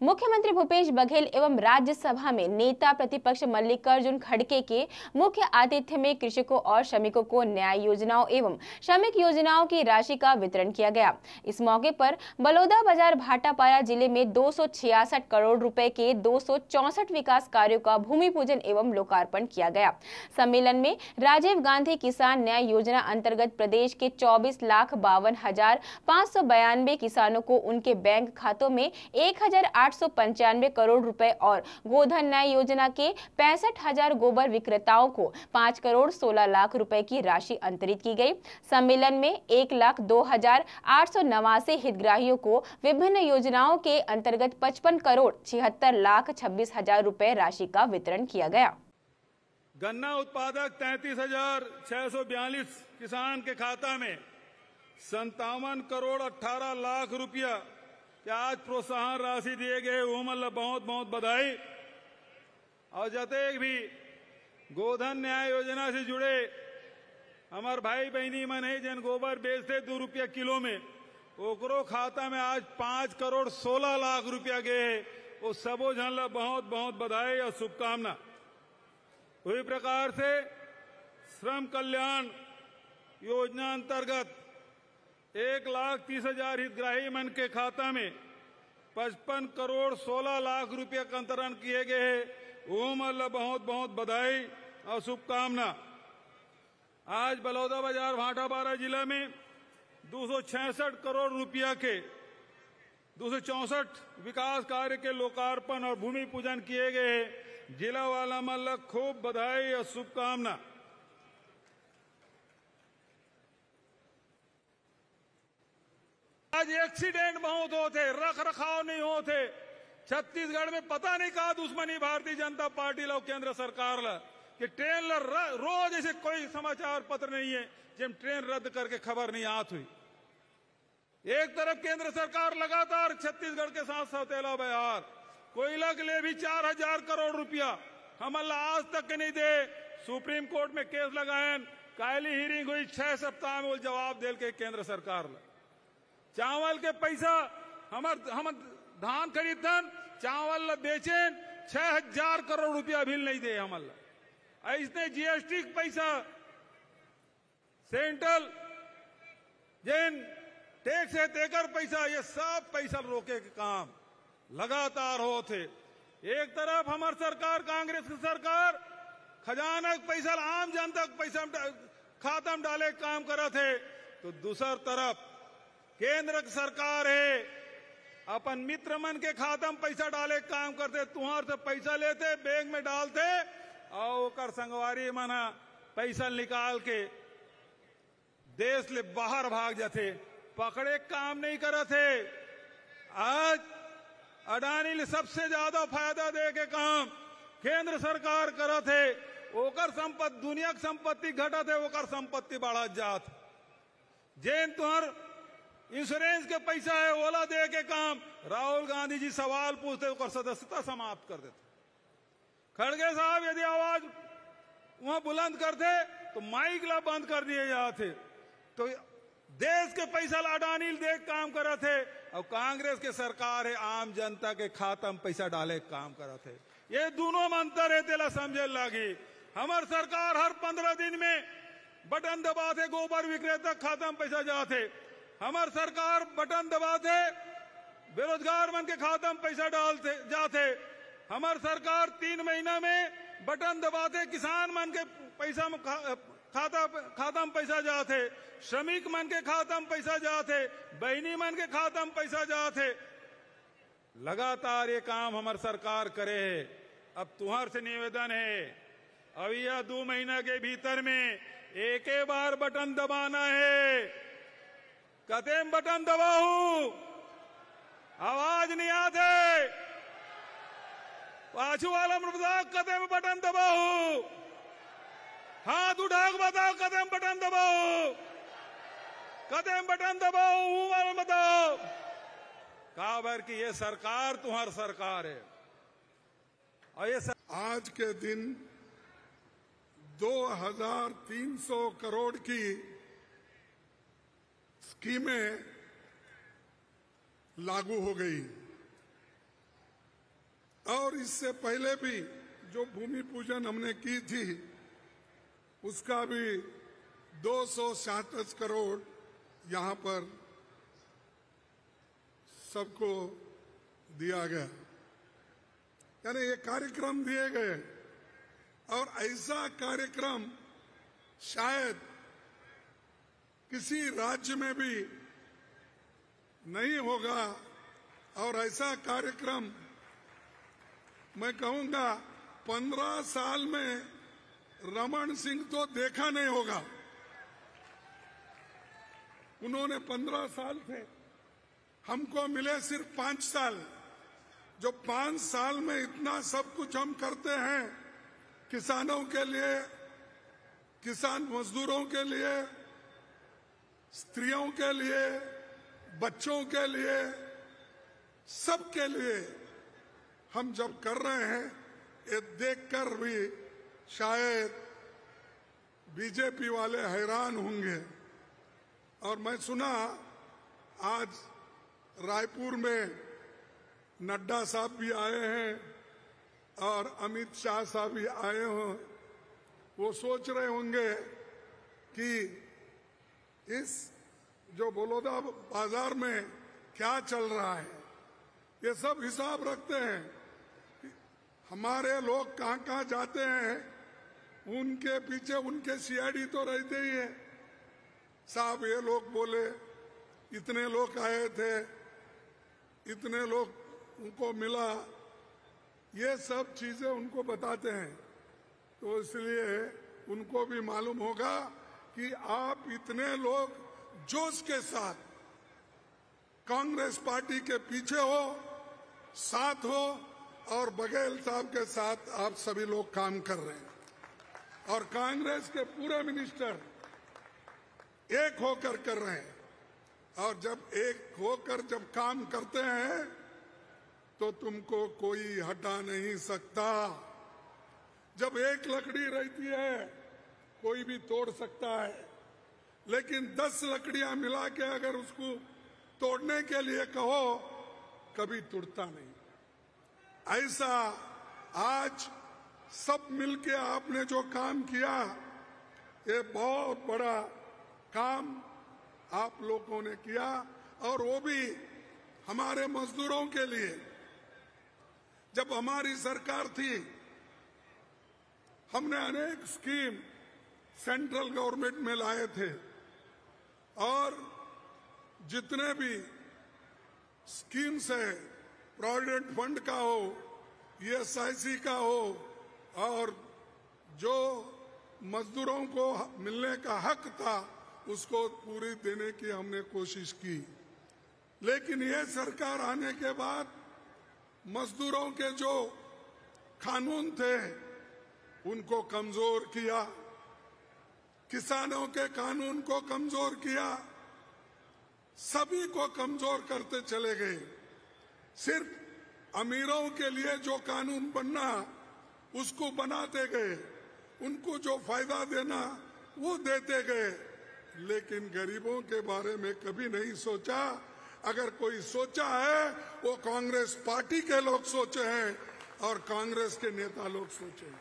मुख्यमंत्री भूपेश बघेल एवं राज्यसभा में नेता प्रतिपक्ष मल्लिकार्जुन खड़गे के मुख्य आतिथ्य में कृषकों और श्रमिकों को न्याय योजनाओं एवं श्रमिक योजनाओं की राशि का वितरण किया गया। इस मौके पर बलौदा बाज़ार भाटापारा ज़िले में दो सौ छियासठ करोड़ रुपए के दो विकास कार्यो का भूमि पूजन एवं लोकार्पण किया गया। सम्मेलन में राजीव गांधी किसान न्याय योजना अंतर्गत प्रदेश के चौबीस लाख बावन हज़ार पाँच सौ बयानबे किसानों को उनके बैंक खातों में एक हज़ार आठ सौ पंचानवे करोड़ रुपए और गोधन न्याय योजना के पैंसठ हज़ार गोबर विक्रेताओं को पाँच करोड़ सोलह लाख रुपए की राशि अंतरित की गई। सम्मेलन में एक लाख दो हज़ार आठ सौ नवासी हितग्राहियों को विभिन्न योजनाओं के अंतर्गत पचपन करोड़ छिहत्तर लाख छब्बीस हज़ार रुपए राशि का वितरण किया गया। गन्ना उत्पादक तैतीस हज़ार छह सौ बयालीस किसान के खाता में संतावन करोड़ अट्ठारह लाख रुपया कि आज प्रोत्साहन राशि दिए गए वो मतलब बहुत बहुत बधाई। और जतेक भी गोधन न्याय योजना से जुड़े हमार भाई बहनी मन है, जन गोबर बेचते दो रुपया किलो में, ओकरो खाता में आज पाँच करोड़ सोलह लाख रुपया गए है। वो सबो झन ला बहुत बहुत बधाई और शुभकामना। वही प्रकार से श्रम कल्याण योजना अंतर्गत एक लाख तीस हज़ार हितग्राही मन के खाता में पचपन करोड़ सोलह लाख रुपए का अंतरण किए गए हैं। वो मतलब बहुत बहुत बधाई और शुभकामना। आज बलौदा बाज़ार भाटापारा जिला में दो करोड़ रुपया के, दो विकास कार्य के लोकार्पण और भूमि पूजन किए गए हैं। जिला वाला मतलब खूब बधाई और शुभकामना। आज एक्सीडेंट बहुत होते रख रखाव नहीं होते। छत्तीसगढ़ में पता नहीं कहा दुश्मनी भारतीय जनता पार्टी लो केंद्र सरकार ला, कि ट्रेन ला रोज ऐसे कोई समाचार पत्र नहीं है जब ट्रेन रद्द करके खबर नहीं आत हुई। एक तरफ़ केंद्र सरकार लगातार छत्तीसगढ़ के साथ सौतेला बिहार कोयला के लिए भी चार हज़ार करोड़ रुपया, हम आज तक के नहीं दे। सुप्रीम कोर्ट में केस लगाए कायली हियरिंग हुई, छह सप्ताह में वो जवाब दे के केंद्र सरकार ला। चावल के पैसा हमर हम धान खरीदन चावल बेचेन, छह हज़ार करोड़ रुपया भी नहीं दे हमल ऐसने जीएसटी पैसा सेंट्रल जैन टैक्स है तेकर पैसा, ये सब पैसा रोके के काम लगातार होते एक तरफ़ हमार सरकार, कांग्रेस की सरकार, खजाना पैसा, आम जनता पैसा खाता में डाले काम करा थे तो दूसर तरफ़ केंद्र सरकार है। अपन मित्र मन के खाता में पैसा डाले, काम करते, तुहार से पैसा लेते, बैंक में डालते, और संगवारी मना पैसा निकाल के देश ले बाहर भाग जाते। पकड़े काम नहीं करते आज अडानी ने सबसे ज़्यादा फ़ायदा दे के काम केंद्र सरकार करा थे ओकर संपत्ति, दुनिया की संपत्ति घटा थे ओकर संपत्ति बढ़ा जात। जैन तुहर इंश्योरेंस के पैसा है, ओला दे के काम। राहुल गांधी जी सवाल पूछते और सदस्यता समाप्त कर देते। खड़गे साहब, यदि आवाज़ वहाँ बुलंद करते तो माइक ला बंद कर दिए जाते तो देश के पैसा अडानी दे काम करा थे, और कांग्रेस के सरकार है, आम जनता के खाता में पैसा डाले काम करा थे। ये दोनों में अंतर है, तेला समझे लगी। हमार सरकार हर पंद्रह दिन में बटन दबाते, गोबर विक्रेता खाता में पैसा जाते। हमार सरकार बटन दबाते, बेरोजगार मन के खाता में पैसा डालते, जाते। हमार सरकार तीन महीना में बटन दबाते, किसान मन के पैसा में खाता खाता में पैसा जाते। श्रमिक मन के खाता में पैसा जाते। बहनी मन के खाता में पैसा जाते। लगातार ये काम हमार सरकार करे है। अब तुहार से निवेदन है, अब यह दो महीना के भीतर में एक बार बटन दबाना है। कतेम बटन दबाऊ? आवाज़ नहीं आते। पाछू वाला बताओ कतेम बटन दबाऊ? हाथ उठा के बताओ कदम बटन दबाओ कदम बटन दबाओ हूँ वाला बताओ काबर की ये सरकार तुम्हार सरकार है। और ये सर... आज के दिन 2300 करोड़ की स्कीमें लागू हो गई। और इससे पहले भी जो भूमि पूजन हमने की थी, उसका भी दो करोड़ यहाँ पर सबको दिया गया। यानी ये कार्यक्रम दिए गए। और ऐसा कार्यक्रम शायद किसी राज्य में भी नहीं होगा। और ऐसा कार्यक्रम मैं कहूँगा, पंद्रह साल में रमन सिंह तो देखा नहीं होगा। उन्होंने पंद्रह साल थे हमको मिले सिर्फ़ पाँच साल। जो पाँच साल में इतना सब कुछ हम करते हैं, किसानों के लिए, किसान मजदूरों के लिए स्त्रियों के लिए, बच्चों के लिए, सबके लिए हम जब कर रहे हैं, ये देखकर भी शायद बीजेपी वाले हैरान होंगे। और मैं सुना, आज रायपुर में नड्डा साहब भी आए हैं और अमित शाह साहब भी आए हों। वो सोच रहे होंगे कि इस जो बलौदा बाज़ार में क्या चल रहा है, ये सब हिसाब रखते हैं हमारे लोग कहाँ कहाँ जाते हैं। उनके पीछे उनके सीआईडी तो रहते ही है। साहब, ये लोग बोले, इतने लोग आए थे, इतने लोग उनको मिला। ये सब चीज़ें उनको बताते हैं। तो इसलिए उनको भी मालूम होगा कि आप इतने लोग जोश के साथ कांग्रेस पार्टी के पीछे हो, साथ हो, और बघेल साहब के साथ आप सभी लोग काम कर रहे हैं। और कांग्रेस के पूरे मिनिस्टर एक होकर कर रहे हैं। और जब एक होकर जब काम करते हैं तो तुमको कोई हटा नहीं सकता। जब एक लकड़ी रहती है कोई भी तोड़ सकता है। लेकिन दस लकड़ियाँ मिला के अगर उसको तोड़ने के लिए कहो, कभी टूटता नहीं। ऐसा आज सब मिलके आपने जो काम किया, ये बहुत बड़ा काम आप लोगों ने किया, और वो भी हमारे मजदूरों के लिए। जब हमारी सरकार थी, हमने अनेक स्कीम सेंट्रल गवर्नमेंट में लाए थे। और जितने भी स्कीम्स है प्रोविडेंट फंड का हो ईएसआईसी का हो, और जो मजदूरों को मिलने का हक था, उसको पूरी देने की हमने कोशिश की। लेकिन ये सरकार आने के बाद मजदूरों के जो कानून थे, उनको कमज़ोर किया। किसानों के कानून को कमज़ोर किया, सभी को कमज़ोर करते चले गए। सिर्फ़ अमीरों के लिए जो कानून बनना, उसको बनाते गए, उनको जो फ़ायदा देना, वो देते गए। लेकिन गरीबों के बारे में कभी नहीं सोचा। अगर कोई सोचा है, वो कांग्रेस पार्टी के लोग सोचे हैं और कांग्रेस के नेता लोग सोचे हैं।